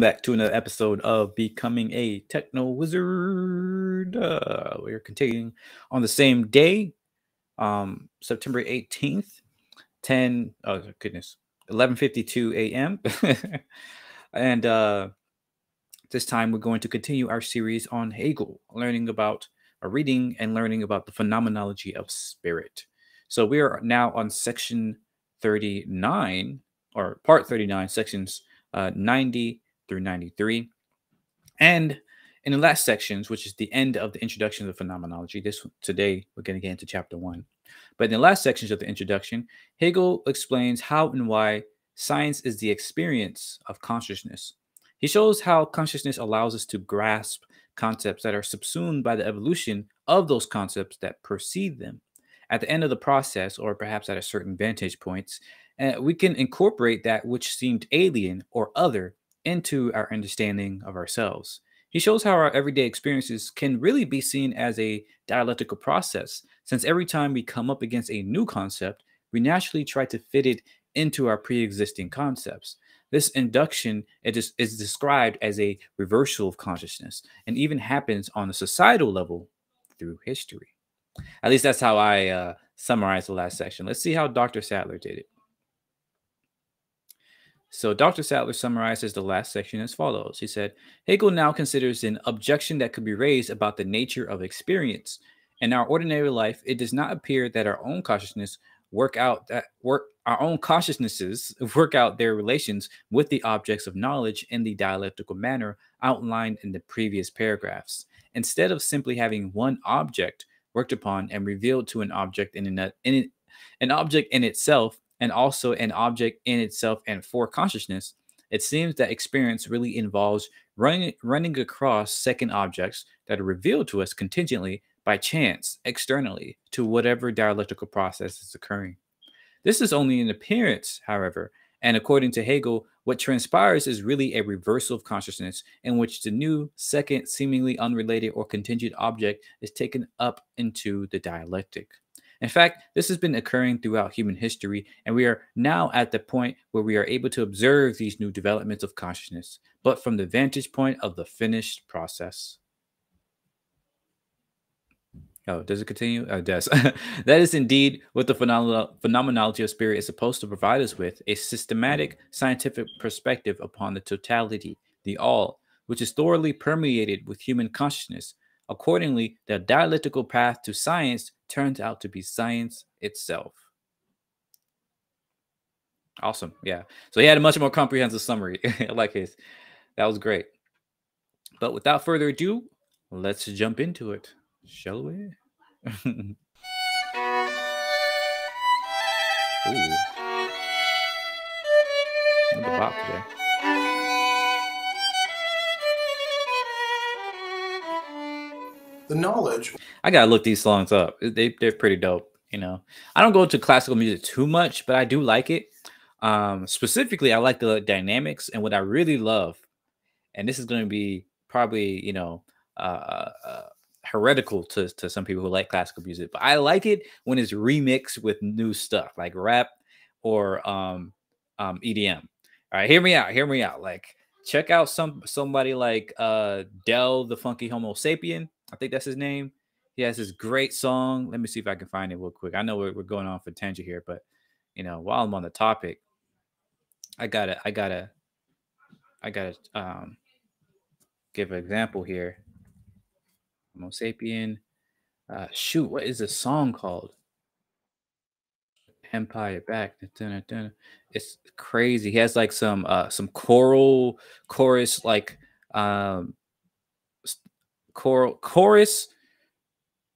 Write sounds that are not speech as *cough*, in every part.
back to another episode of Becoming a Techno Wizard. Uh, we're continuing on the same day, um, September 18th, 10, oh goodness, 11.52 a.m. *laughs* and uh, this time we're going to continue our series on Hegel, learning about, or reading and learning about the phenomenology of spirit. So we are now on section 39, or part 39, sections uh, 90 through 93. And in the last sections, which is the end of the introduction of phenomenology, this today we're going to get into chapter one. But in the last sections of the introduction, Hegel explains how and why science is the experience of consciousness. He shows how consciousness allows us to grasp concepts that are subsumed by the evolution of those concepts that precede them. At the end of the process, or perhaps at a certain vantage points, uh, we can incorporate that which seemed alien or other into our understanding of ourselves. He shows how our everyday experiences can really be seen as a dialectical process, since every time we come up against a new concept, we naturally try to fit it into our pre existing concepts. This induction is, is described as a reversal of consciousness and even happens on a societal level through history. At least that's how I uh, summarize the last section. Let's see how Dr. Sadler did it. So Dr. Sadler summarizes the last section as follows. He said, Hegel now considers an objection that could be raised about the nature of experience. In our ordinary life, it does not appear that our own consciousness work out that work our own consciousnesses *laughs* work out their relations with the objects of knowledge in the dialectical manner outlined in the previous paragraphs. Instead of simply having one object worked upon and revealed to an object in, an, in an object in itself and also an object in itself and for consciousness, it seems that experience really involves running, running across second objects that are revealed to us contingently by chance externally to whatever dialectical process is occurring. This is only an appearance, however, and according to Hegel, what transpires is really a reversal of consciousness in which the new, second, seemingly unrelated or contingent object is taken up into the dialectic. In fact, this has been occurring throughout human history, and we are now at the point where we are able to observe these new developments of consciousness, but from the vantage point of the finished process. Oh, does it continue? Oh, it does. *laughs* that is indeed what the phenomenology of spirit is supposed to provide us with a systematic scientific perspective upon the totality, the all, which is thoroughly permeated with human consciousness. Accordingly, the dialectical path to science turns out to be science itself. Awesome. Yeah. So he had a much more comprehensive summary. *laughs* Like his. That was great. But without further ado, let's jump into it, shall we? *laughs* Ooh. the bop. The knowledge. I gotta look these songs up. They they're pretty dope. You know, I don't go to classical music too much, but I do like it. Um, specifically, I like the dynamics and what I really love. And this is going to be probably you know uh, uh, uh, heretical to to some people who like classical music, but I like it when it's remixed with new stuff like rap or um, um, EDM. All right, hear me out. Hear me out. Like check out some somebody like uh Del the Funky Homo Sapien I think that's his name. He has this great song. Let me see if I can find it real quick. I know we're, we're going on for tangent here, but you know, while I'm on the topic, I gotta, I gotta, I gotta um give an example here. Homo sapien. Uh, shoot, what is the song called? Empire back. It's crazy. He has like some uh some choral chorus like um choral chorus,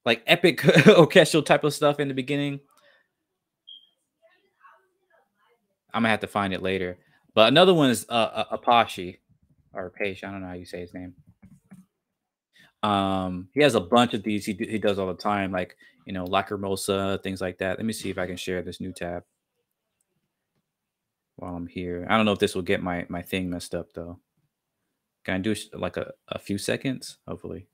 like epic *laughs* orchestral type of stuff in the beginning. I'm gonna have to find it later. But another one is uh, uh Apache or Page. I don't know how you say his name. Um, he has a bunch of these. He he does all the time, like you know, Lacrimosa, things like that. Let me see if I can share this new tab while I'm here. I don't know if this will get my my thing messed up though. Can I do like a, a few seconds? Hopefully.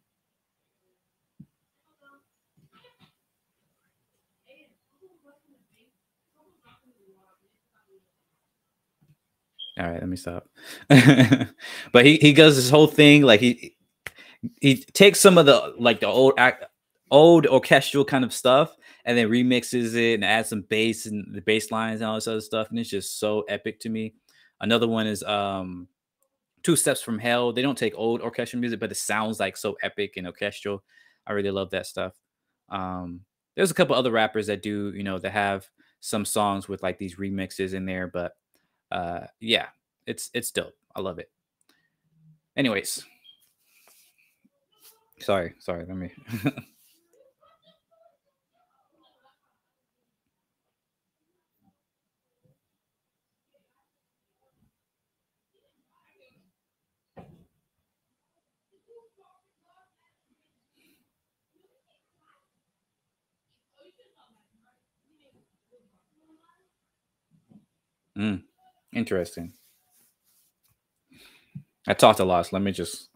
All right, let me stop. *laughs* but he he does this whole thing like he he takes some of the like the old old orchestral kind of stuff and then remixes it and adds some bass and the bass lines and all this other stuff and it's just so epic to me. Another one is um two steps from hell. They don't take old orchestral music but it sounds like so epic and orchestral. I really love that stuff. Um there's a couple other rappers that do you know that have some songs with like these remixes in there but uh yeah it's it's dope. I love it. Anyways. Sorry sorry let me Mm, interesting. I talked a lot. So let me just.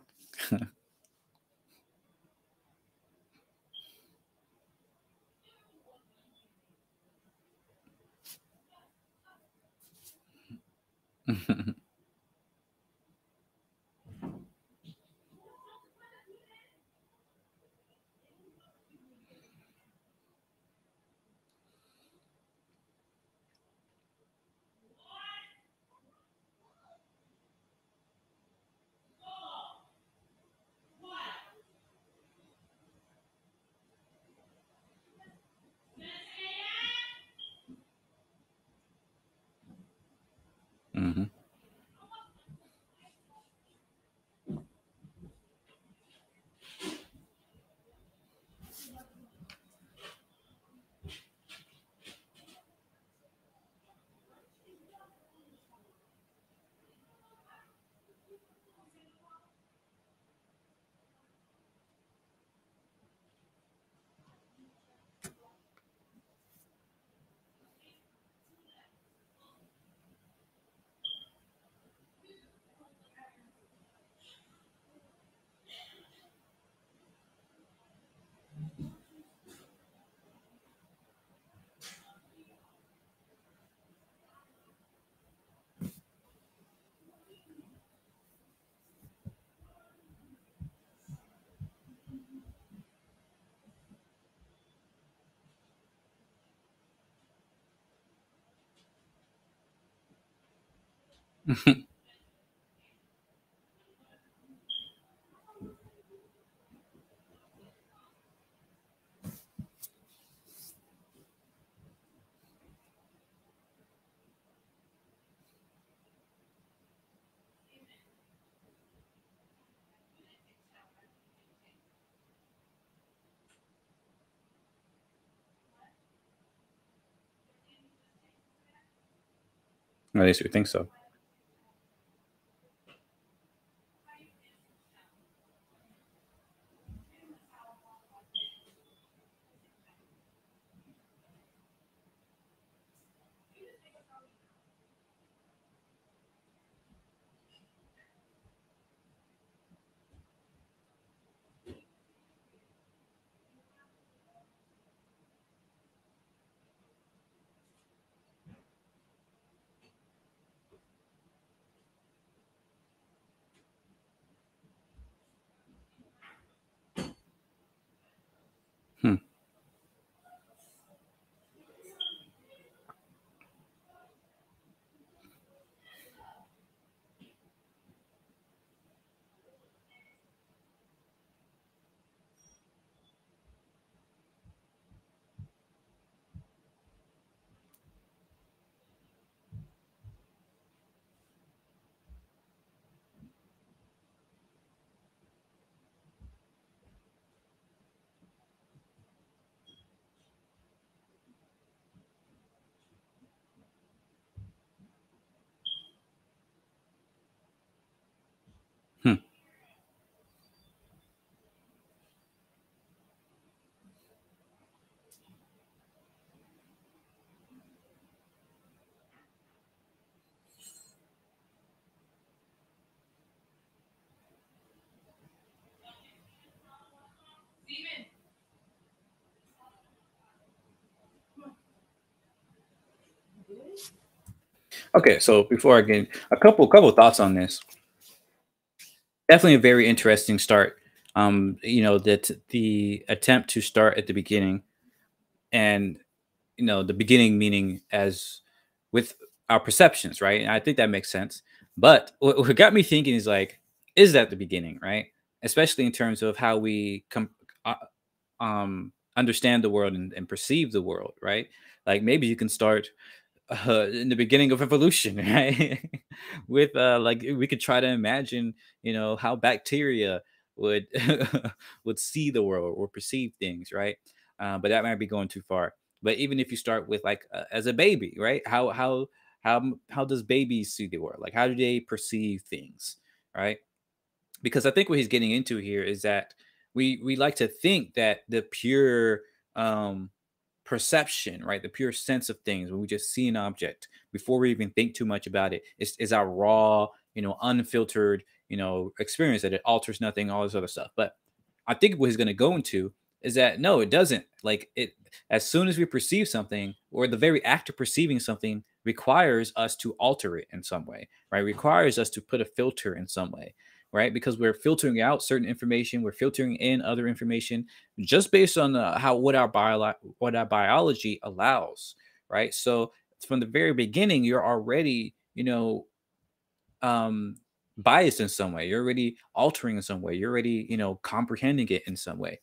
*laughs* hmm *laughs* At least we think so. Okay, so before I get a couple couple thoughts on this, definitely a very interesting start. Um, you know that the attempt to start at the beginning, and you know the beginning meaning as with our perceptions, right? And I think that makes sense. But what, what got me thinking is like, is that the beginning, right? Especially in terms of how we come, uh, um, understand the world and, and perceive the world, right? Like maybe you can start uh, in the beginning of evolution, *laughs* right? With uh, like we could try to imagine, you know, how bacteria would *laughs* would see the world or perceive things, right? Uh, but that might be going too far. But even if you start with like uh, as a baby, right? How how how how does babies see the world? Like how do they perceive things, right? Because I think what he's getting into here is that we we like to think that the pure um perception, right? The pure sense of things when we just see an object before we even think too much about it. is, is our raw, you know, unfiltered, you know, experience that it alters nothing, all this other stuff. But I think what he's going to go into is that no, it doesn't. Like it, as soon as we perceive something, or the very act of perceiving something requires us to alter it in some way, right? Requires us to put a filter in some way right? Because we're filtering out certain information, we're filtering in other information just based on uh, how what our bio what our biology allows, right? So from the very beginning, you're already, you know, um, biased in some way. You're already altering in some way. You're already, you know, comprehending it in some way.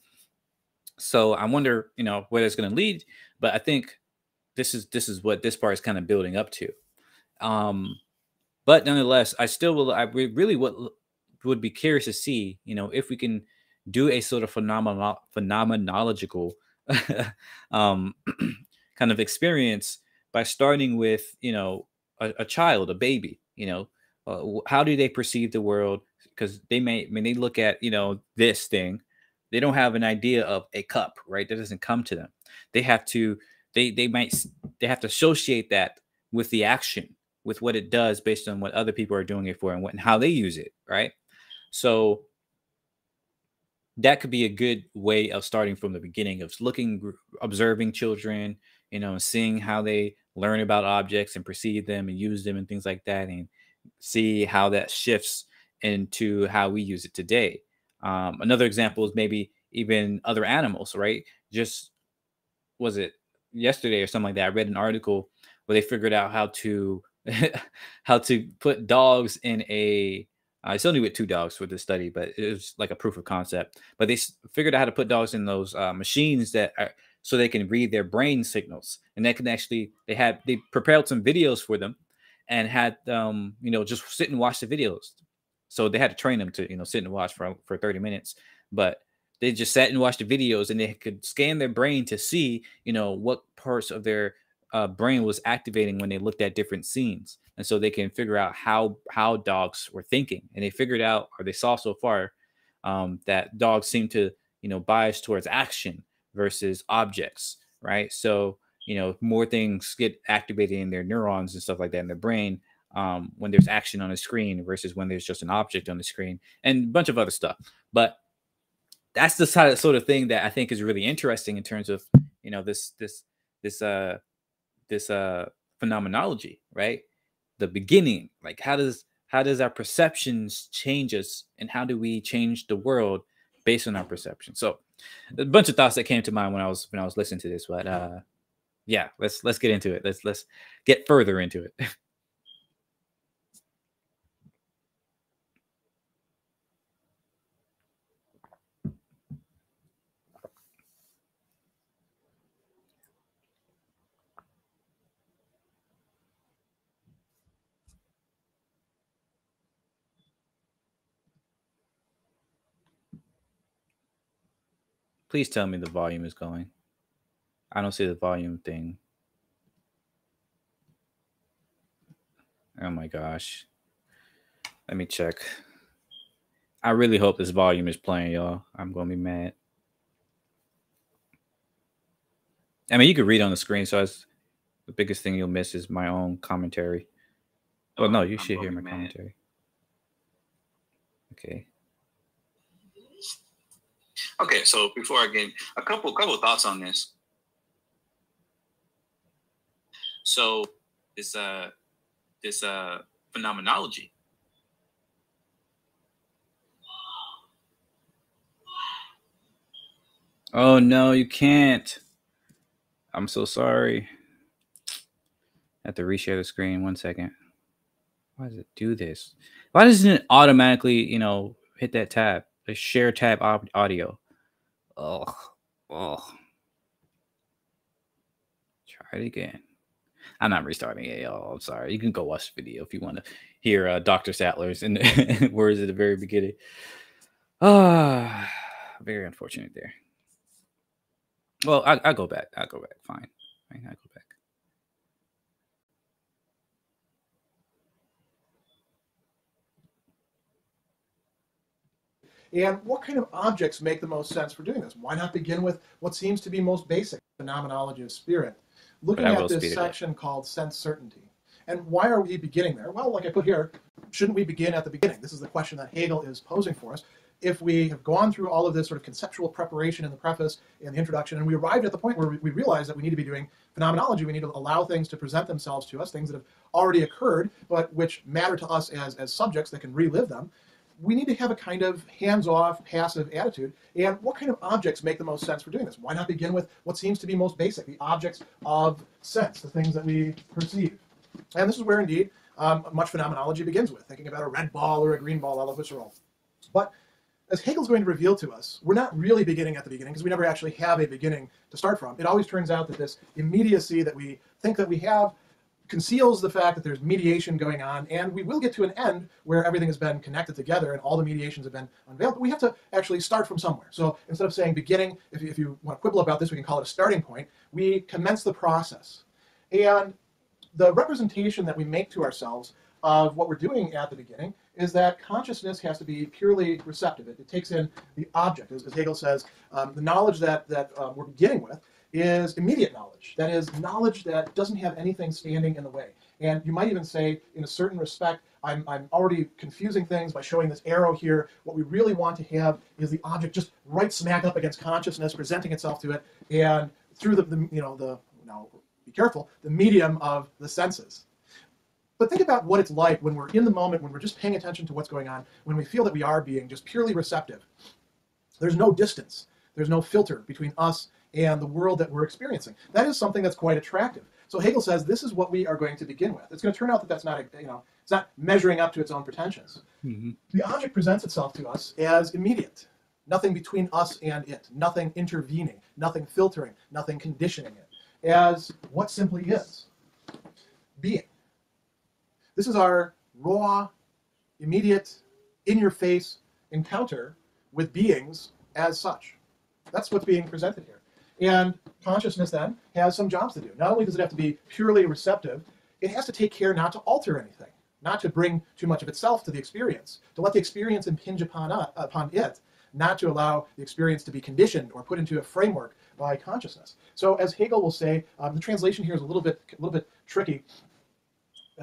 So I wonder, you know, where it's going to lead. But I think this is this is what this part is kind of building up to. Um, but nonetheless, I still will. I really would would be curious to see, you know, if we can do a sort of phenomenal phenomenological *laughs* um, *clears throat* kind of experience by starting with, you know, a, a child, a baby, you know, uh, how do they perceive the world? Because they may, when they look at, you know, this thing, they don't have an idea of a cup, right? That doesn't come to them. They have to, they, they might, they have to associate that with the action, with what it does based on what other people are doing it for and what and how they use it, right? So that could be a good way of starting from the beginning of looking, observing children, you know, seeing how they learn about objects and perceive them and use them and things like that, and see how that shifts into how we use it today. Um, another example is maybe even other animals, right? Just was it yesterday or something like that? I read an article where they figured out how to *laughs* how to put dogs in a I still only with two dogs for this study, but it was like a proof of concept. But they figured out how to put dogs in those uh, machines that are so they can read their brain signals, and they can actually they had they prepared some videos for them, and had um you know just sit and watch the videos. So they had to train them to you know sit and watch for for thirty minutes, but they just sat and watched the videos, and they could scan their brain to see you know what parts of their uh, brain was activating when they looked at different scenes. And so they can figure out how how dogs were thinking. And they figured out or they saw so far um, that dogs seem to you know bias towards action versus objects right? So you know more things get activated in their neurons and stuff like that in their brain um, when there's action on the screen versus when there's just an object on the screen and a bunch of other stuff. But that's the sort of thing that i think is really interesting in terms of you know this this this uh this uh phenomenology right? The beginning like how does how does our perceptions change us and how do we change the world based on our perception? So a bunch of thoughts that came to mind when i was when i was listening to this but uh yeah let's let's get into it. Let's let's get further into it *laughs* Please tell me the volume is going. I don't see the volume thing. Oh my gosh. Let me check. I really hope this volume is playing, y'all. I'm going to be mad. I mean, you could read on the screen, so it's the biggest thing you'll miss is my own commentary. Well, no, you should hear my commentary. Okay. Okay, so before I get a couple couple thoughts on this. So this uh this uh phenomenology. Oh no, you can't. I'm so sorry. I have to reshare the screen. One second. Why does it do this? Why doesn't it automatically, you know, hit that tab, the share tab audio? Oh, oh. Try it again. I'm not restarting it, y'all. I'm sorry. You can go watch the video if you want to hear uh, Dr. Sadler's and *laughs* words at the very beginning. Ah, *sighs* very unfortunate there. Well, I, I go back. I'll go back. Fine. Fine. I go back. And what kind of objects make the most sense for doing this? Why not begin with what seems to be most basic, phenomenology of spirit? Looking at this section called sense certainty. And why are we beginning there? Well, like I put here, shouldn't we begin at the beginning? This is the question that Hegel is posing for us. If we have gone through all of this sort of conceptual preparation in the preface and the introduction, and we arrived at the point where we realize that we need to be doing phenomenology, we need to allow things to present themselves to us, things that have already occurred, but which matter to us as, as subjects that can relive them we need to have a kind of hands-off, passive attitude. And what kind of objects make the most sense for doing this? Why not begin with what seems to be most basic, the objects of sense, the things that we perceive? And this is where, indeed, um, much phenomenology begins with, thinking about a red ball or a green ball, all of which are all. But as Hegel's going to reveal to us, we're not really beginning at the beginning because we never actually have a beginning to start from. It always turns out that this immediacy that we think that we have conceals the fact that there's mediation going on, and we will get to an end where everything has been connected together and all the mediations have been unveiled, but we have to actually start from somewhere. So instead of saying beginning, if you, if you want to quibble about this, we can call it a starting point. We commence the process. And the representation that we make to ourselves of what we're doing at the beginning is that consciousness has to be purely receptive. It, it takes in the object, as, as Hegel says, um, the knowledge that, that um, we're beginning with is immediate knowledge. That is, knowledge that doesn't have anything standing in the way. And you might even say, in a certain respect, I'm, I'm already confusing things by showing this arrow here. What we really want to have is the object just right smack up against consciousness, presenting itself to it, and through the, the you know, the, now be careful, the medium of the senses. But think about what it's like when we're in the moment, when we're just paying attention to what's going on, when we feel that we are being just purely receptive. There's no distance. There's no filter between us and the world that we're experiencing. That is something that's quite attractive. So Hegel says this is what we are going to begin with. It's going to turn out that that's not, a, you know, it's not measuring up to its own pretensions. Mm-hmm. The object presents itself to us as immediate, nothing between us and it, nothing intervening, nothing filtering, nothing conditioning it, as what simply is being. This is our raw, immediate, in your face encounter with beings as such. That's what's being presented here. And consciousness then has some jobs to do. Not only does it have to be purely receptive, it has to take care not to alter anything, not to bring too much of itself to the experience, to let the experience impinge upon, uh, upon it, not to allow the experience to be conditioned or put into a framework by consciousness. So as Hegel will say, um, the translation here is a little bit, a little bit tricky.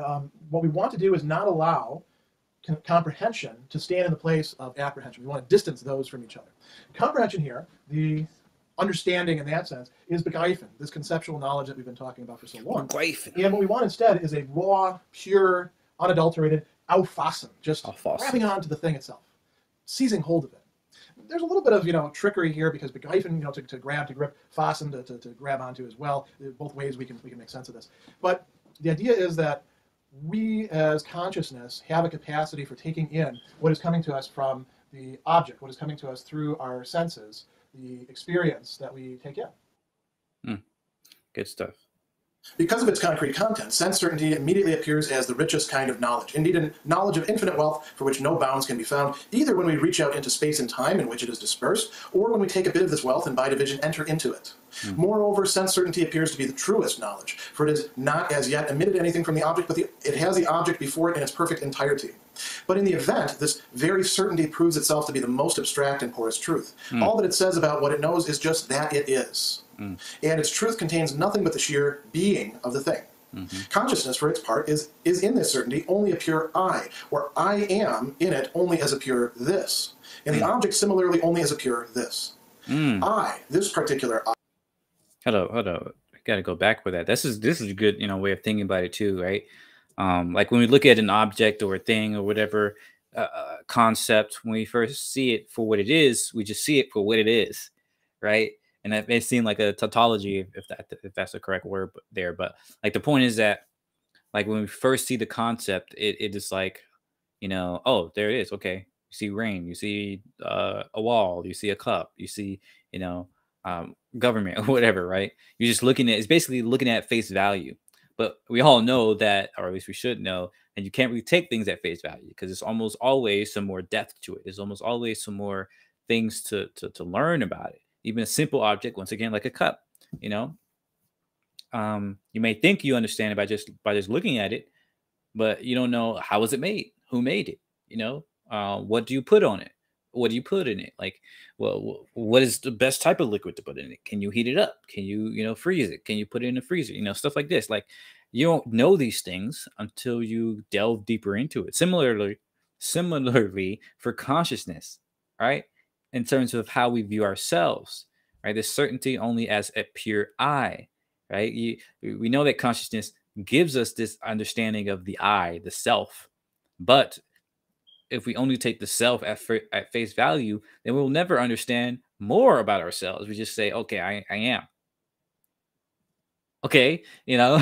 Um, what we want to do is not allow comprehension to stand in the place of apprehension. We want to distance those from each other. Comprehension here, the understanding in that sense is begreifen, this conceptual knowledge that we've been talking about for so long. Begreifen. And what we want instead is a raw, pure, unadulterated auffassen, just auffassen. grabbing onto the thing itself, seizing hold of it. There's a little bit of you know trickery here because begreifen, you know, to, to grab, to grip, fasten, to, to, to grab onto as well. Both ways we can we can make sense of this. But the idea is that we as consciousness have a capacity for taking in what is coming to us from the object, what is coming to us through our senses, the experience that we take in. Mm. Good stuff. Because of its concrete content, sense certainty immediately appears as the richest kind of knowledge. Indeed, a knowledge of infinite wealth for which no bounds can be found, either when we reach out into space and time in which it is dispersed, or when we take a bit of this wealth and by division enter into it. Mm. Moreover, sense certainty appears to be the truest knowledge, for it has not as yet emitted anything from the object, but the, it has the object before it in its perfect entirety. But in the event, this very certainty proves itself to be the most abstract and poorest truth. Mm. All that it says about what it knows is just that it is. Mm. And its truth contains nothing but the sheer being of the thing. Mm-hmm. Consciousness, for its part, is, is in this certainty only a pure I, or I am in it only as a pure this. And mm. the object similarly only as a pure this. Mm. I, this particular I. Hello, hello. I gotta go back with that. This is this is a good, you know, way of thinking about it too, right? Um, like when we look at an object or a thing or whatever uh, uh, concept, when we first see it for what it is, we just see it for what it is, right? And that may seem like a tautology, if that if that's the correct word there, but like the point is that like when we first see the concept, it, it is like, you know, oh, there it is. Okay. You see rain, you see uh, a wall, you see a cup, you see, you know, um, government or *laughs* whatever, right? You're just looking at it's basically looking at face value. But we all know that, or at least we should know, and you can't really take things at face value because it's almost always some more depth to it. There's almost always some more things to, to to learn about it. Even a simple object, once again, like a cup, you know, um, you may think you understand it by just by just looking at it, but you don't know how was it made, who made it, you know, uh, what do you put on it, what do you put in it? Like well what is the best type of liquid to put in it? Can you heat it up? Can you you know freeze it? Can you put it in a freezer? You know stuff like this. Like you don't know these things until you delve deeper into it. Similarly similarly for consciousness right? In terms of how we view ourselves right? This certainty only as a pure i right? You, we know that consciousness gives us this understanding of the i the self. But if we only take the self at, at face value, then we'll never understand more about ourselves. We just say, okay, I, I am. Okay, you know,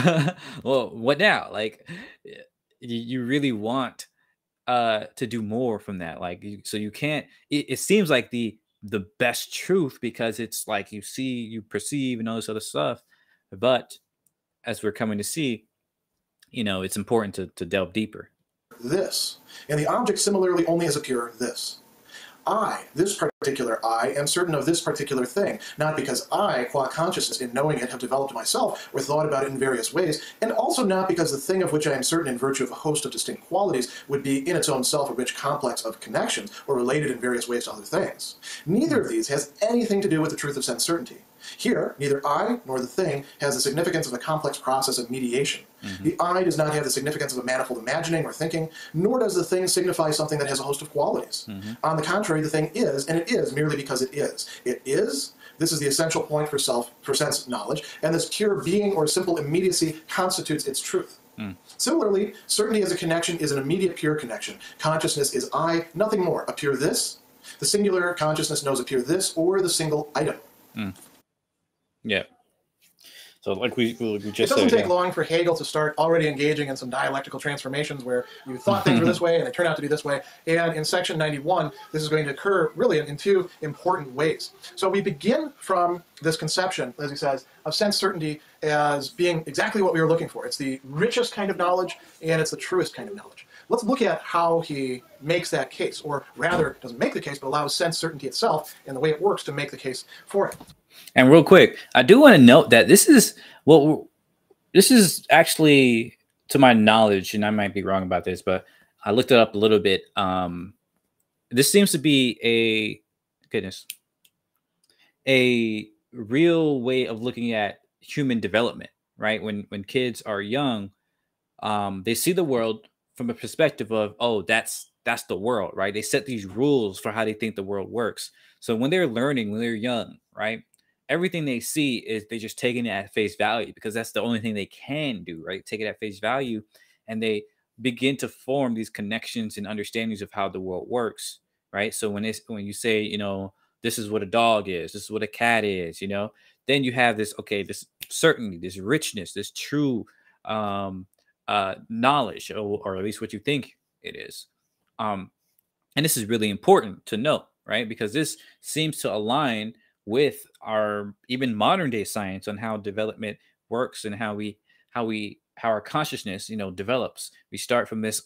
*laughs* well, what now? Like, you, you really want uh to do more from that like so you can't it, it seems like the the best truth because it's like you see you perceive and all this other stuff but as we're coming to see you know it's important to, to delve deeper this, and the object similarly only has a pure this. I, this particular I, am certain of this particular thing, not because I, qua consciousness, in knowing it, have developed myself or thought about it in various ways, and also not because the thing of which I am certain in virtue of a host of distinct qualities would be in its own self a rich complex of connections or related in various ways to other things. Neither of hmm. these has anything to do with the truth of sense certainty. Here, neither I nor the thing has the significance of a complex process of mediation. Mm-hmm. The I does not have the significance of a manifold imagining or thinking, nor does the thing signify something that has a host of qualities. Mm-hmm. On the contrary, the thing is, and it is merely because it is. It is. This is the essential point for self, for sense knowledge, and this pure being or simple immediacy constitutes its truth. Mm. Similarly, certainty as a connection is an immediate pure connection. Consciousness is I, nothing more. A pure this. The singular consciousness knows a pure this or the single item. Mm. Yeah. So, like we, we just it doesn't said, take yeah. long for Hegel to start already engaging in some dialectical transformations where you thought things were this *laughs* way and they turn out to be this way. And in section 91, this is going to occur really in, in two important ways. So we begin from this conception, as he says, of sense certainty as being exactly what we were looking for. It's the richest kind of knowledge and it's the truest kind of knowledge. Let's look at how he makes that case, or rather, doesn't make the case, but allows sense certainty itself and the way it works to make the case for it. And real quick, I do want to note that this is well, this is actually, to my knowledge, and I might be wrong about this, but I looked it up a little bit. Um, this seems to be a goodness, a real way of looking at human development. Right when when kids are young, um, they see the world from a perspective of, oh, that's that's the world, right? They set these rules for how they think the world works. So when they're learning, when they're young, right, everything they see is they just taking it at face value because that's the only thing they can do, right? Take it at face value, and they begin to form these connections and understandings of how the world works, right? So when it's when you say, you know, this is what a dog is, this is what a cat is, you know, then you have this okay, this certainty, this richness, this true um, uh, knowledge, or, or at least what you think it is. Um, and this is really important to know, right? Because this seems to align with our even modern day science on how development works and how we how we how our consciousness you know develops. We start from this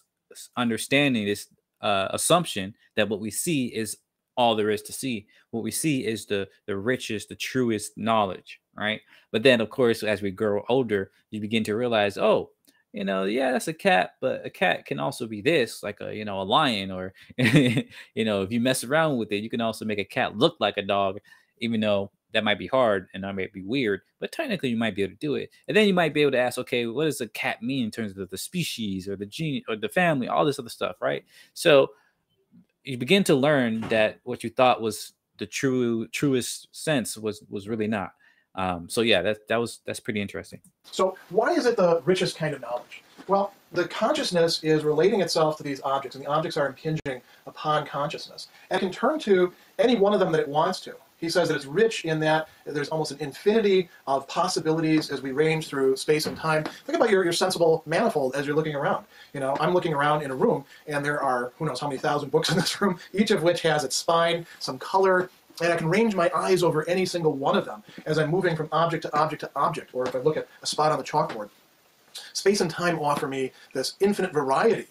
understanding this uh, assumption that what we see is all there is to see. What we see is the the richest the truest knowledge right? But then of course as we grow older you begin to realize oh you know yeah that's a cat but a cat can also be this like a you know a lion or *laughs* you know if you mess around with it you can also make a cat look like a dog even though that might be hard and that might be weird, but technically you might be able to do it. And then you might be able to ask, okay, what does a cat mean in terms of the species or the gene or the family, all this other stuff, right? So you begin to learn that what you thought was the true truest sense was was really not. Um, so yeah, that that was that's pretty interesting. So why is it the richest kind of knowledge? Well, the consciousness is relating itself to these objects, and the objects are impinging upon consciousness. And it can turn to any one of them that it wants to. He says that it's rich in that there's almost an infinity of possibilities as we range through space and time. Think about your, your sensible manifold as you're looking around. You know, I'm looking around in a room, and there are who knows how many thousand books in this room, each of which has its spine, some color, and I can range my eyes over any single one of them as I'm moving from object to object to object, or if I look at a spot on the chalkboard. Space and time offer me this infinite variety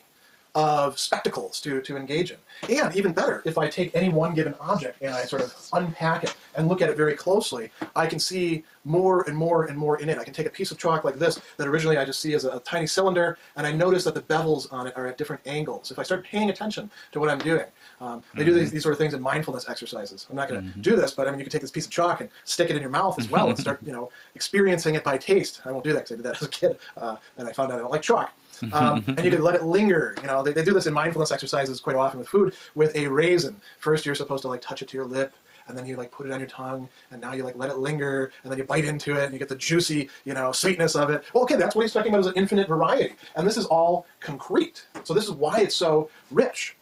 of spectacles to, to engage in. And even better, if I take any one given object and I sort of unpack it and look at it very closely, I can see more and more and more in it. I can take a piece of chalk like this that originally I just see as a, a tiny cylinder, and I notice that the bevels on it are at different angles. If I start paying attention to what I'm doing, um, they do these, mm-hmm. these sort of things in mindfulness exercises. I'm not going to mm-hmm. do this, but I mean, you can take this piece of chalk and stick it in your mouth as well and start, *laughs* you know, experiencing it by taste. I won't do that because I did that as a kid, uh, and I found out I don't like chalk. Um, *laughs* and you can let it linger. You know, they, they do this in mindfulness exercises quite often with food. With a raisin, first you're supposed to like touch it to your lip, and then you like put it on your tongue, and now you like let it linger, and then you bite into it, and you get the juicy, you know, sweetness of it. Well, okay, that's what he's talking about is an infinite variety, and this is all concrete. So this is why it's so rich,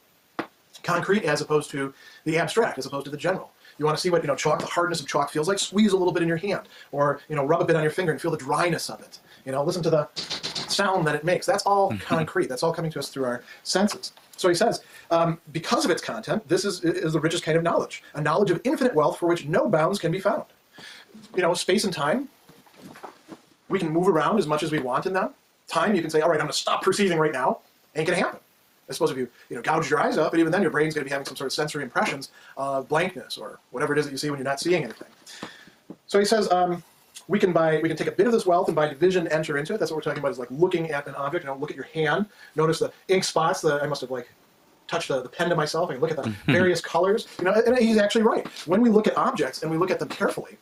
concrete as opposed to the abstract, as opposed to the general. You want to see what you know chalk, the hardness of chalk feels like. Squeeze a little bit in your hand, or you know, rub a bit on your finger and feel the dryness of it. You know, listen to the sound that it makes. That's all mm-hmm. concrete. That's all coming to us through our senses. So he says, um, because of its content, this is, is the richest kind of knowledge, a knowledge of infinite wealth for which no bounds can be found. You know, space and time, we can move around as much as we want in them. Time, you can say, all right, I'm going to stop perceiving right now. Ain't going to happen. I suppose if you, you know, gouge your eyes up, but even then your brain's going to be having some sort of sensory impressions of blankness or whatever it is that you see when you're not seeing anything. So he says, um, we can buy, we can take a bit of this wealth and by division enter into it. That's what we're talking about is like looking at an object. You know, look at your hand. Notice the ink spots. that I must have like touched the, the pen to myself. I can look at the mm-hmm. *laughs* various colors. You know, and he's actually right. When we look at objects and we look at them carefully,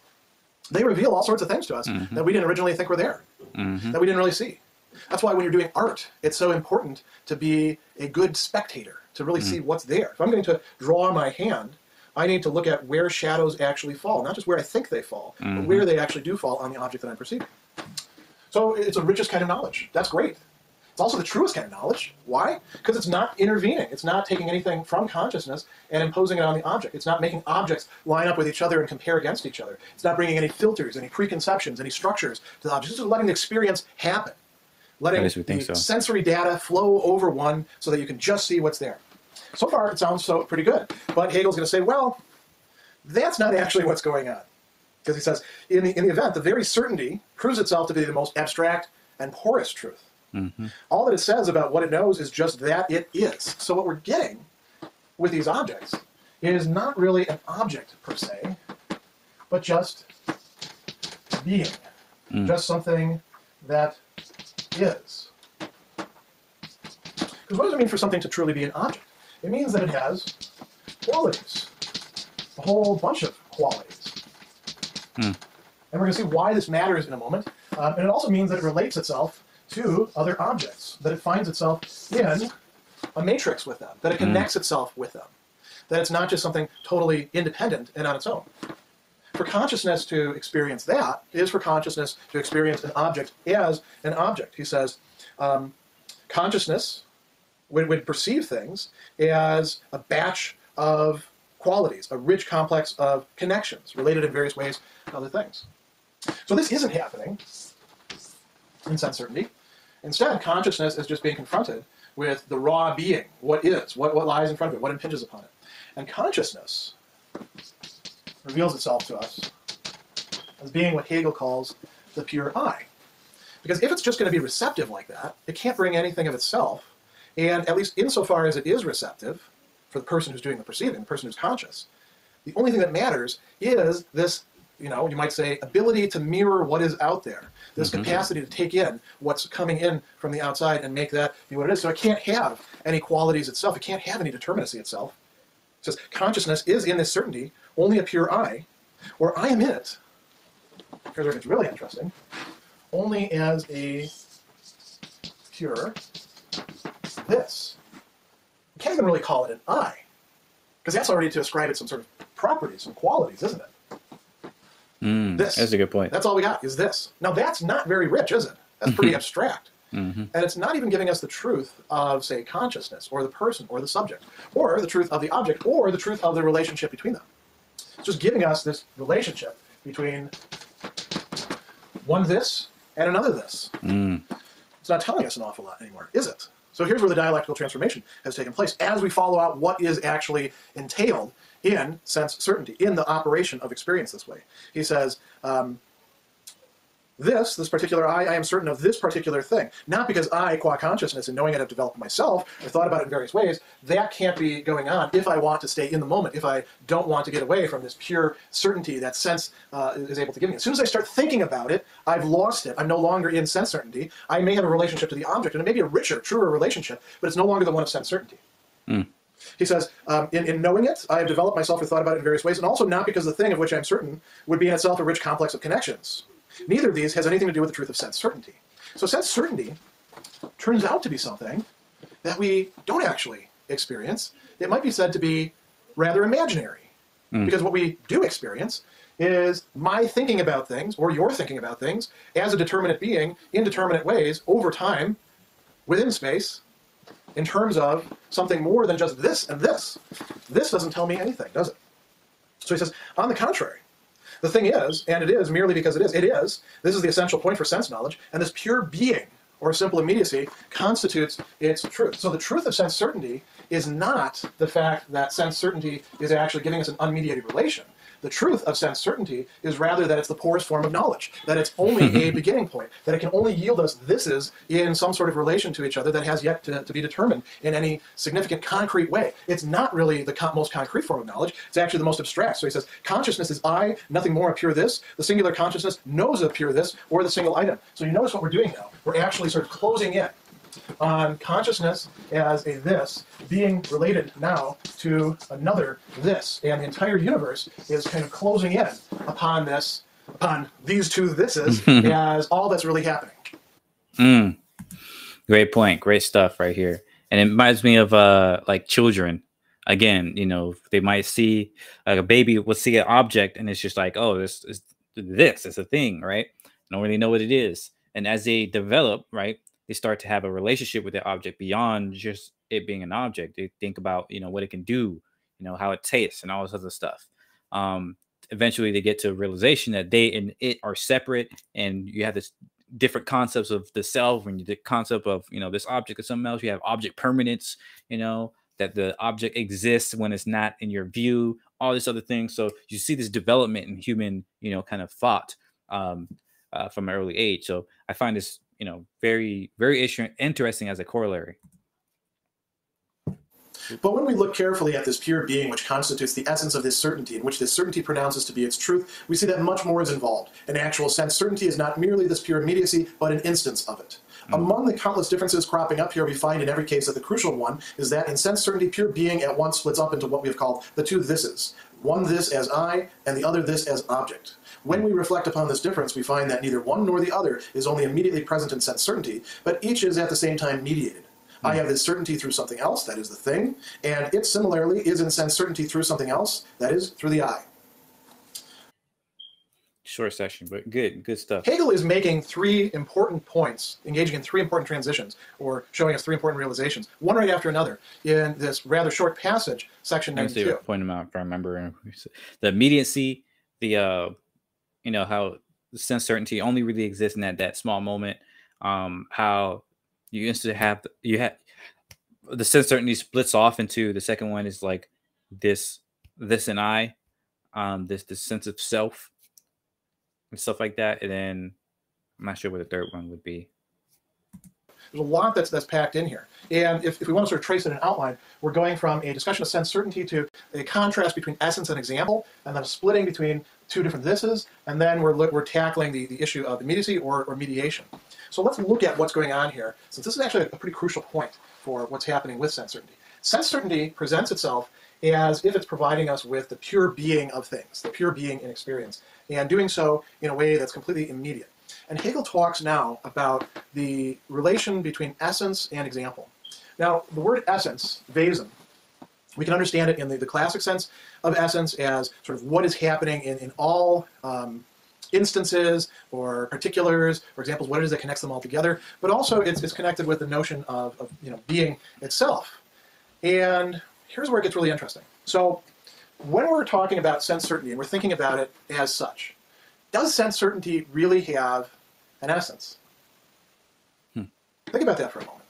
they reveal all sorts of things to us mm-hmm. that we didn't originally think were there, mm-hmm. that we didn't really see. That's why when you're doing art, it's so important to be a good spectator, to really mm. see what's there. If I'm going to draw my hand, I need to look at where shadows actually fall, not just where I think they fall, mm-hmm. but where they actually do fall on the object that I'm perceiving. So it's the richest kind of knowledge. That's great. It's also the truest kind of knowledge. Why? Because it's not intervening. It's not taking anything from consciousness and imposing it on the object. It's not making objects line up with each other and compare against each other. It's not bringing any filters, any preconceptions, any structures to the object. It's just letting the experience happen. Letting the so. sensory data flow over one so that you can just see what's there. So far, it sounds so pretty good. But Hegel's going to say, well, that's not actually what's going on. Because he says, in the, in the event, the very certainty proves itself to be the most abstract and porous truth. Mm-hmm. All that it says about what it knows is just that it is. So what we're getting with these objects is not really an object per se, but just being. Mm. Just something that is. Because what does it mean for something to truly be an object? It means that it has qualities, a whole bunch of qualities. Hmm. And we're going to see why this matters in a moment. Um, and it also means that it relates itself to other objects, that it finds itself in a matrix with them, that it hmm. connects mm. itself with them, that it's not just something totally independent and on its own. For consciousness to experience that is for consciousness to experience an object as an object. He says, um, consciousness would, would perceive things as a batch of qualities, a rich complex of connections related in various ways to other things. So this isn't happening in sense certainty. Instead, consciousness is just being confronted with the raw being, what is, what, what lies in front of it, what impinges upon it. And consciousness reveals itself to us as being what Hegel calls the pure I. Because if it's just going to be receptive like that, it can't bring anything of itself and at least insofar as it is receptive for the person who's doing the perceiving, the person who's conscious, the only thing that matters is this, you know, you might say, ability to mirror what is out there, this mm-hmm. capacity to take in what's coming in from the outside and make that be what it is. So it can't have any qualities itself, it can't have any determinacy itself. It says consciousness is in this certainty only a pure I, or I am in it. Here's where it's really interesting. Only as a pure this. You can't even really call it an I, because that's already to ascribe it some sort of properties, some qualities, isn't it? Mm, this. That's a good point. That's all we got is this. Now that's not very rich, is it? That's pretty *laughs* abstract. Mm-hmm. And it's not even giving us the truth of, say, consciousness or the person or the subject or the truth of the object or the truth of the relationship between them. It's just giving us this relationship between one this and another this. Mm. It's not telling us an awful lot anymore, is it? So here's where the dialectical transformation has taken place as we follow out what is actually entailed in sense certainty, in the operation of experience this way. He says, um, this, this particular I, I am certain of this particular thing. Not because I, qua consciousness and knowing it, have developed myself, or thought about it in various ways. That can't be going on if I want to stay in the moment, if I don't want to get away from this pure certainty that sense uh, is able to give me. As soon as I start thinking about it, I've lost it. I'm no longer in sense certainty. I may have a relationship to the object, and it may be a richer, truer relationship, but it's no longer the one of sense certainty. Mm. He says, um, in, in knowing it, I have developed myself or thought about it in various ways, and also not because the thing of which I'm certain would be in itself a rich complex of connections. Neither of these has anything to do with the truth of sense certainty. So sense certainty turns out to be something that we don't actually experience. It might be said to be rather imaginary. Mm. Because what we do experience is my thinking about things, or your thinking about things, as a determinate being in determinate ways over time within space in terms of something more than just this and this. This doesn't tell me anything, does it? So he says, on the contrary, the thing is, and it is merely because it is, it is, this is the essential point for sense knowledge, and this pure being, or simple immediacy, constitutes its truth. So the truth of sense certainty is not the fact that sense certainty is actually giving us an unmediated relation. The truth of sense certainty is rather that it's the poorest form of knowledge, that it's only a *laughs* beginning point, that it can only yield us this is in some sort of relation to each other that has yet to, to be determined in any significant concrete way. It's not really the co- most concrete form of knowledge, it's actually the most abstract. So he says, consciousness is I, nothing more, a pure this. The singular consciousness knows a pure this, or the single item. So you notice what we're doing now. We're actually sort of closing in on consciousness as a this being related now to another this. And the entire universe is kind of closing in upon this, upon these two thises *laughs* as all that's really happening. Mm. Great point. Great stuff right here. And it reminds me of uh like children. Again, you know, they might see like a baby will see an object and it's just like, oh, this is this is a thing, right? don't really know what it is. And as they develop, right, they start to have a relationship with the object beyond just it being an object. They think about, you know, what it can do, you know, how it tastes and all this other stuff. Um, eventually they get to a realization that they and it are separate and you have this different concepts of the self and the concept of, you know, this object or something else. You have object permanence, you know, that the object exists when it's not in your view, all this other things. So you see this development in human, you know, kind of thought um, uh, from an early age. So I find this you know very very interesting as a corollary but when we look carefully at this pure being which constitutes the essence of this certainty, and which this certainty pronounces to be its truth, we see that much more is involved. In actual sense, certainty is not merely this pure immediacy, but an instance of it. Mm. Among the countless differences cropping up here, we find in every case that the crucial one is that in sense certainty, pure being at once splits up into what we have called the two thises. One this as I, and the other this as object. When we reflect upon this difference, we find that neither one nor the other is only immediately present in sense certainty, but each is at the same time mediated. I hmm. have this certainty through something else, that is the thing, and it similarly is in sense certainty through something else, that is through the I. Short session, but good, good stuff. Hegel is making three important points, engaging in three important transitions, or showing us three important realizations, one right after another, in this rather short passage, section 92. Point them out if I remember. The immediacy, the uh, you know how sense certainty only really exists in that that small moment um how you to have you had the sense certainty splits off into the second one is like this this and i um this this sense of self and stuff like that and then i'm not sure what the third one would be there's a lot that's, that's packed in here. And if, if we want to sort of trace it in an outline, we're going from a discussion of sense certainty to a contrast between essence and example, and then a splitting between two different thises, and then we're, we're tackling the, the issue of immediacy or, or mediation. So let's look at what's going on here, since this is actually a pretty crucial point for what's happening with sense certainty. Sense certainty presents itself as if it's providing us with the pure being of things, the pure being in experience, and doing so in a way that's completely immediate. And Hegel talks now about the relation between essence and example. Now, the word essence, Wesen, we can understand it in the, the classic sense of essence as sort of what is happening in, in all um, instances or particulars or examples, what it is that connects them all together, but also it's, it's connected with the notion of, of you know, being itself. And here's where it gets really interesting. So when we're talking about sense certainty and we're thinking about it as such, does sense certainty really have an essence? Hmm. Think about that for a moment.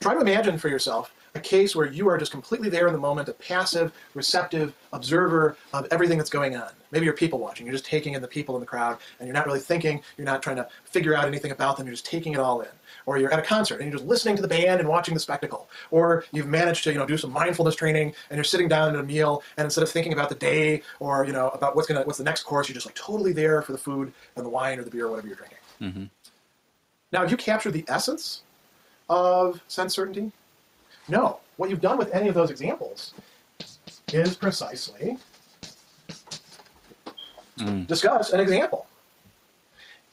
Try to imagine for yourself a case where you are just completely there in the moment, a passive, receptive observer of everything that's going on. Maybe you're people watching, you're just taking in the people in the crowd, and you're not really thinking, you're not trying to figure out anything about them, you're just taking it all in. Or you're at a concert and you're just listening to the band and watching the spectacle. Or you've managed to, you know, do some mindfulness training and you're sitting down at a meal and instead of thinking about the day or, you know, about what's gonna what's the next course, you're just like totally there for the food and the wine or the beer or whatever you're drinking. Mm-hmm. Now, have you captured the essence of sense certainty? No. What you've done with any of those examples is precisely mm. discuss an example.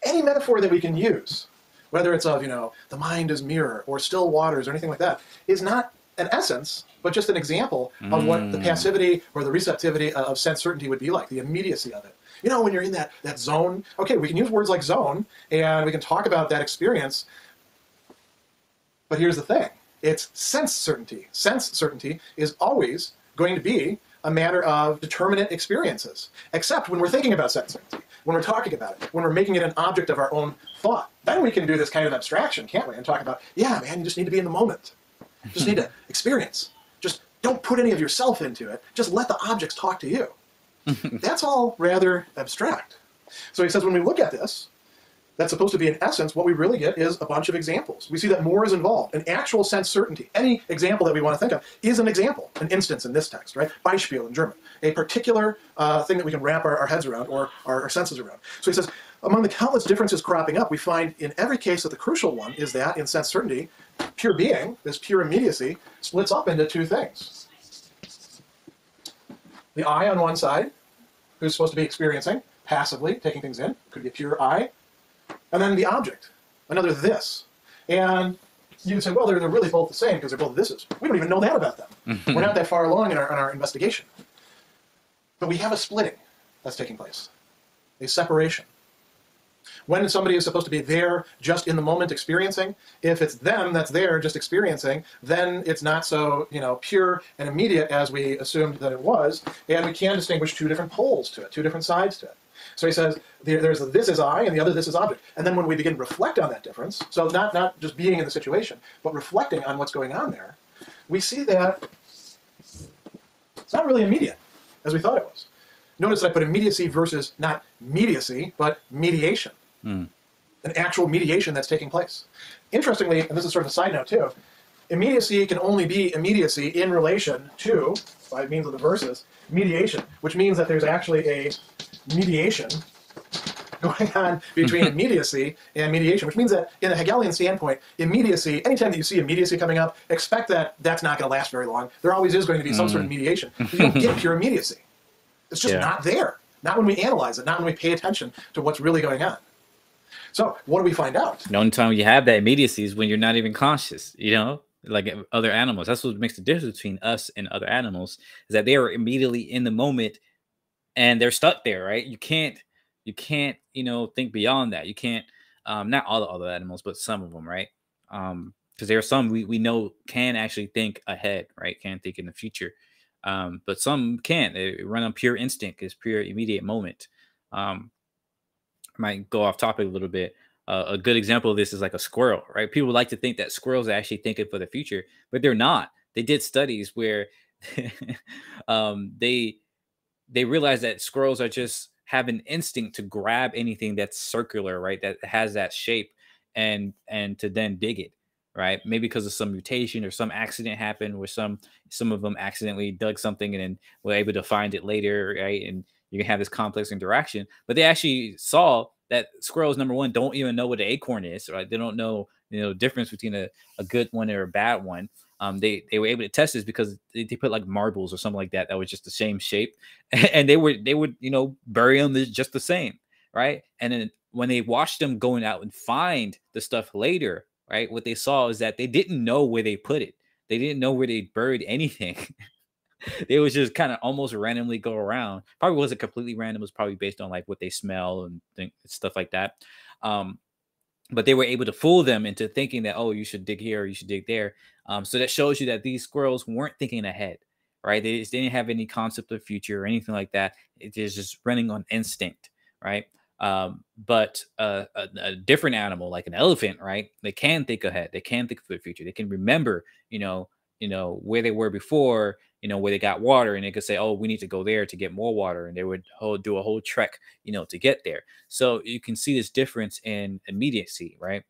Any metaphor that we can use, whether it's of, you know, the mind is mirror or still waters or anything like that, is not an essence, but just an example mm. of what the mm. passivity or the receptivity of sense certainty would be like, the immediacy of it. You know, when you're in that, that zone, okay, we can use words like zone and we can talk about that experience. But here's the thing it's sense certainty. Sense certainty is always going to be a matter of determinate experiences, except when we're thinking about sense certainty, when we're talking about it, when we're making it an object of our own thought. Then we can do this kind of abstraction, can't we? And talk about, yeah, man, you just need to be in the moment. Just need to *laughs* experience. Just don't put any of yourself into it. Just let the objects talk to you. *laughs* That's all rather abstract. So he says when we look at this, that's supposed to be in essence, what we really get is a bunch of examples. We see that more is involved. An actual sense certainty. Any example that we want to think of is an example, an instance in this text, right? Beispiel in German. A particular uh, thing that we can wrap our, our heads around or our, our senses around. So he says, among the countless differences cropping up, we find in every case that the crucial one is that in sense certainty, pure being, this pure immediacy, splits up into two things. The I on one side, who's supposed to be experiencing, passively, taking things in, could be a pure I, and then the object, another this. And you can say, well, they're, they're really both the same because they're both thises. We don't even know that about them. *laughs* We're not that far along in our, in our investigation. But we have a splitting that's taking place, a separation. When somebody is supposed to be there just in the moment experiencing, if it's them that's there just experiencing, then it's not so you know pure and immediate as we assumed that it was, and we can distinguish two different poles to it, two different sides to it. So he says there's a this is I and the other this is object. And then when we begin to reflect on that difference, so not, not just being in the situation, but reflecting on what's going on there, we see that it's not really immediate as we thought it was. Notice that I put immediacy versus not mediacy, but mediation. Mm. An actual mediation that's taking place. Interestingly, and this is sort of a side note too, immediacy can only be immediacy in relation to, by means of the verses, mediation, which means that there's actually a mediation going on between *laughs* immediacy and mediation, which means that in a Hegelian standpoint, immediacy, anytime that you see immediacy coming up, expect that that's not going to last very long. There always is going to be some mm. sort of mm. mediation. You don't get pure immediacy. It's just yeah. not there. Not when we analyze it, not when we pay attention to what's really going on. So, what do we find out? The only time you have that immediacy is when you're not even conscious, you know, like other animals. That's what makes the difference between us and other animals is that they are immediately in the moment and they're stuck there, right? You can't you can't, you know, think beyond that. You can't um not all the other animals, but some of them, right? Um because there are some we, we know can actually think ahead, right? Can think in the future. Um, but some can't. They run on pure instinct, is pure immediate moment. Um, I might go off topic a little bit. Uh, a good example of this is like a squirrel, right? People like to think that squirrels are actually thinking for the future, but they're not. They did studies where *laughs* um, they they realize that squirrels are just have an instinct to grab anything that's circular, right? That has that shape and and to then dig it, right? Maybe because of some mutation or some accident happened where some some of them accidentally dug something and then were able to find it later, right? And you can have this complex interaction. But they actually saw that squirrels, number one, don't even know what an acorn is, right? They don't know, you know, difference between a, a good one or a bad one um, they they were able to test this because they, they, put like marbles or something like that that was just the same shape, *laughs* and they were they would you know bury them just the same, right? And then when they watched them going out and find the stuff later, right? What they saw is that they didn't know where they put it. They didn't know where they buried anything. *laughs* they would just kind of almost randomly go around. Probably wasn't completely random. It was probably based on like what they smell and stuff like that. Um, but they were able to fool them into thinking that oh, you should dig here, or you should dig there. Um, so that shows you that these squirrels weren't thinking ahead, right? They, just didn't have any concept of future or anything like that. It is just running on instinct, right? Um, but uh, a, a, different animal like an elephant, right? They can think ahead. They can think for the future. They can remember, you know, you know where they were before you know where they got water and they could say oh we need to go there to get more water and they would do a whole trek you know to get there. So you can see this difference in immediacy right?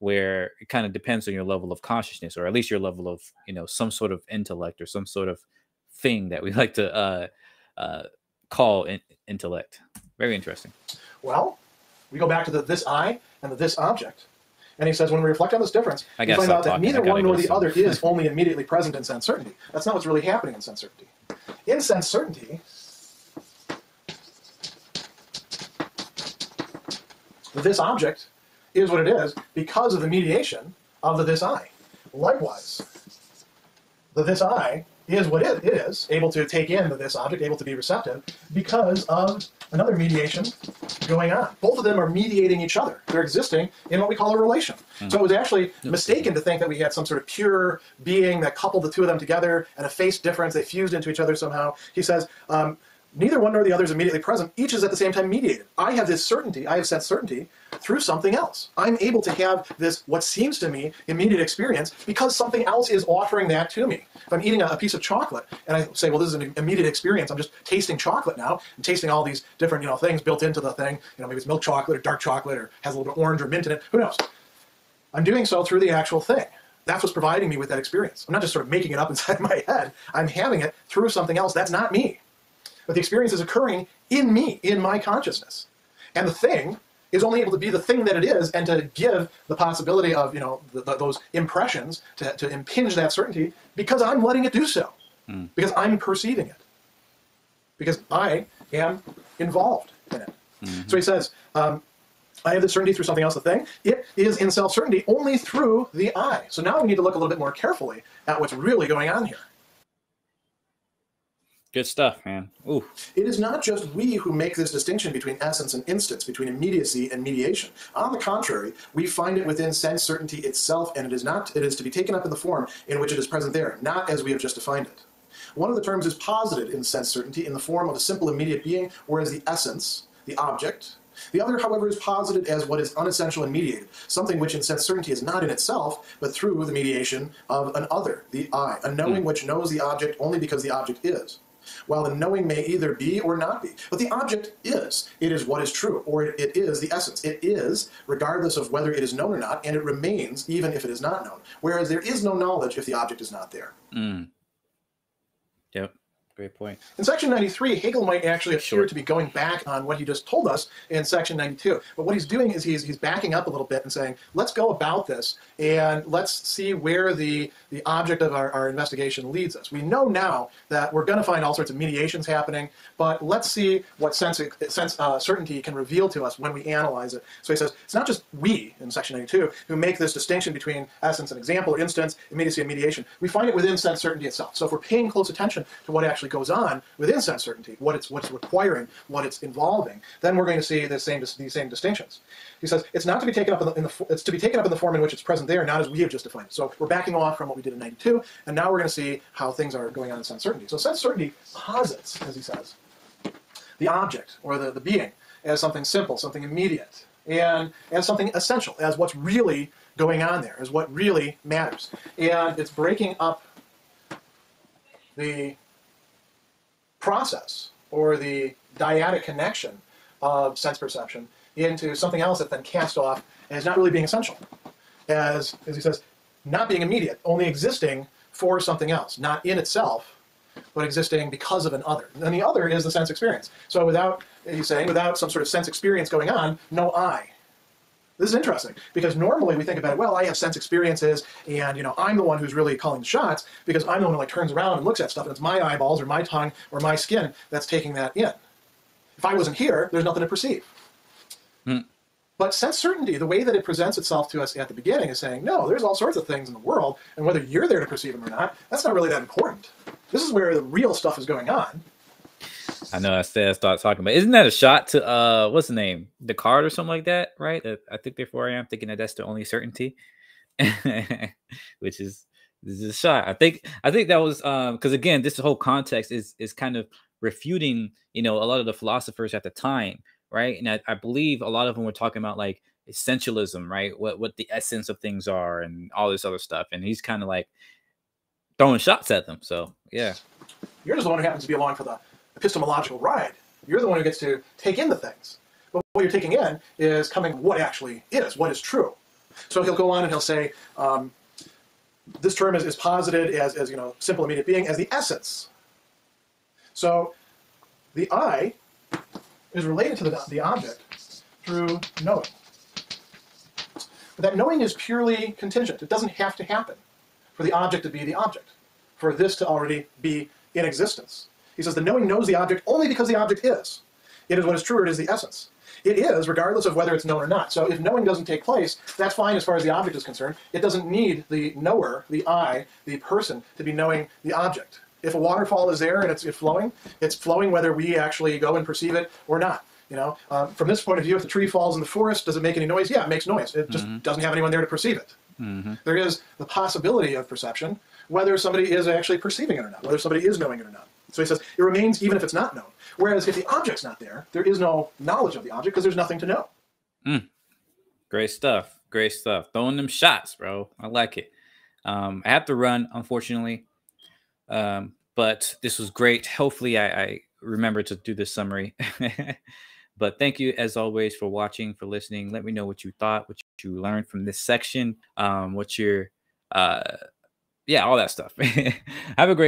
Where it kind of depends on your level of consciousness or at least your level of you know some sort of intellect or some sort of thing that we *laughs* like to uh, uh, call in- intellect. Very interesting. Well we go back to the this i and the this object and he says, when we reflect on this difference, I we find out that neither one nor the other is *laughs* only immediately present in sense certainty. That's not what's really happening in sense certainty. In sense certainty, this object is what it is because of the mediation of the this I. Likewise, the this I is what it is, able to take in this object, able to be receptive, because of another mediation going on. Both of them are mediating each other. They're existing in what we call a relation. Mm. So it was actually mistaken to think that we had some sort of pure being that coupled the two of them together and a face difference. They fused into each other somehow. He says, um, neither one nor the other is immediately present. Each is at the same time mediated. I have this certainty, I have sense certainty through something else. I'm able to have this, what seems to me, immediate experience because something else is offering that to me. If I'm eating a, a piece of chocolate and I say, well, this is an immediate experience, I'm just tasting chocolate now and tasting all these different, you know, things built into the thing. You know, maybe it's milk chocolate or dark chocolate or has a little bit of orange or mint in it. Who knows? I'm doing so through the actual thing. That's what's providing me with that experience. I'm not just sort of making it up *laughs* inside my head. I'm having it through something else. That's not me. But the experience is occurring in me, in my consciousness. And the thing is only able to be the thing that it is and to give the possibility of, you know, the, the, those impressions to, to impinge that certainty because I'm letting it do so. Mm. Because I'm perceiving it. Because I am involved in it. Mm-hmm. So he says, um, I have the certainty through something else, the thing. It is in self certainty only through the I. So now we need to look a little bit more carefully at what's really going on here. Good stuff, man. Ooh. It is not just we who make this distinction between essence and instance, between immediacy and mediation. On the contrary, we find it within sense certainty itself, and it is not it is to be taken up in the form in which it is present there, not as we have just defined it. One of the terms is posited in sense certainty in the form of a simple immediate being, whereas the essence, the object, the other, however, is posited as what is unessential and mediated, something which in sense certainty is not in itself, but through the mediation of an other, the I, a knowing mm. which knows the object only because the object is while the knowing may either be or not be. But the object is. It is what is true, or it, it is the essence. It is, regardless of whether it is known or not, and it remains even if it is not known. Whereas there is no knowledge if the object is not there. Mm. Great point. In section 93, Hegel might actually appear to be going back on what he just told us in section 92. But what he's doing is he's, he's backing up a little bit and saying, let's go about this and let's see where the, the object of our, our investigation leads us. We know now that we're going to find all sorts of mediations happening, but let's see what sense, sense uh, certainty can reveal to us when we analyze it. So he says, it's not just we, in section 92, who make this distinction between essence and example or instance, immediacy and mediation. We find it within sense certainty itself. So if we're paying close attention to what actually actually goes on within sense certainty, what it's what's requiring, what it's involving, then we're going to see the same these same distinctions. He says it's not to be taken up in the, in the, it's to be taken up in the form in which it's present there, not as we have just defined it. So we're backing off from what we did in 92, and now we're going to see how things are going on in sense certainty. So sense certainty posits, as he says, the object or the, the being as something simple, something immediate, and as something essential, as what's really going on there, as what really matters. And it's breaking up the process or the dyadic connection of sense perception into something else that then cast off as not really being essential. As, as he says, not being immediate, only existing for something else, not in itself, but existing because of an other. And the other is the sense experience. So without, he's saying, without some sort of sense experience going on, no I. This is interesting because normally we think about it, well, I have sense experiences and, you know, I'm the one who's really calling the shots because I'm the one who like turns around and looks at stuff and it's my eyeballs or my tongue or my skin that's taking that in. If I wasn't here, there's nothing to perceive. Hmm. But sense certainty, the way that it presents itself to us at the beginning is saying, no, there's all sorts of things in the world, and whether you're there to perceive them or not, that's not really that important. This is where the real stuff is going on. I know I said I start talking, but isn't that a shot to uh what's the name? Descartes or something like that, right? I think before I am thinking that that's the only certainty. *laughs* Which is this is a shot. I think I think that was um because again, this whole context is is kind of refuting, you know, a lot of the philosophers at the time, right? And I, I believe a lot of them were talking about like essentialism, right? What what the essence of things are and all this other stuff. And he's kind of like throwing shots at them. So yeah. You're just the one who happens to be along for the epistemological ride. You're the one who gets to take in the things. But what you're taking in is coming what actually is, what is true. So he'll go on and he'll say, um, this term is, is posited as, as, you know, simple immediate being as the essence. So the I is related to the, the object through knowing. But that knowing is purely contingent. It doesn't have to happen for the object to be the object, for this to already be in existence. He says the knowing knows the object only because the object is. It is what is true, or it is the essence. It is, regardless of whether it's known or not. So if knowing doesn't take place, that's fine as far as the object is concerned. It doesn't need the knower, the I, the person, to be knowing the object. If a waterfall is there and it's, flowing, it's flowing whether we actually go and perceive it or not. You know, um, from this point of view, if the tree falls in the forest, does it make any noise? Yeah, it makes noise. It just mm-hmm. doesn't have anyone there to perceive it. Mm-hmm. There is the possibility of perception, whether somebody is actually perceiving it or not, whether somebody is knowing it or not. So he says it remains even if it's not known. Whereas if the object's not there, there is no knowledge of the object because there's nothing to know. Mm. Great stuff. Great stuff. Throwing them shots, bro. I like it. Um, I have to run, unfortunately. Um, but this was great. Hopefully, I, I remember to do this summary. *laughs* but thank you, as always, for watching, for listening. Let me know what you thought, what you learned from this section, um, what your, uh, yeah, all that stuff. *laughs* have a great